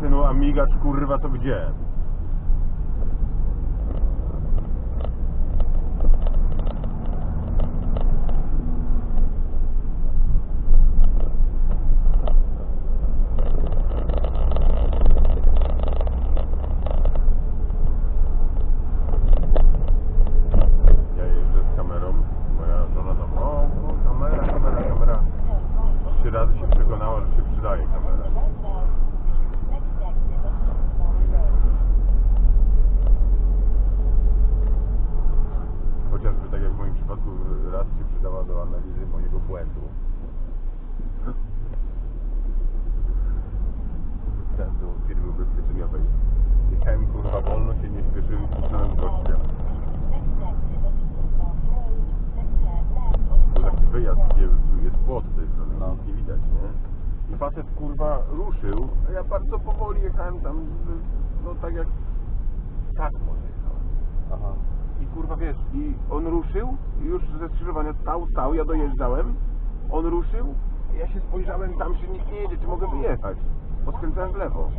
synu, amigacz, kurwa, to gdzie? Przydała do analizy mojego błędu. Błędu firmy ubezpieczeniowej. Jechałem kurwa wolno, się nie śpieszyłem i puszczałem gościa. Był taki wyjazd, gdzie jest płot z tej strony, no. nie widać, nie? I facet kurwa ruszył, a ja bardzo powoli jechałem tam, no tak jak tak może jechałem. Aha. I kurwa wiesz, i on ruszył, już ze skrzyżowania stał, stał, ja dojeżdżałem, on ruszył, ja się spojrzałem, tam się nikt nie jedzie, czy mogę wyjechać? Poskręcałem w lewo.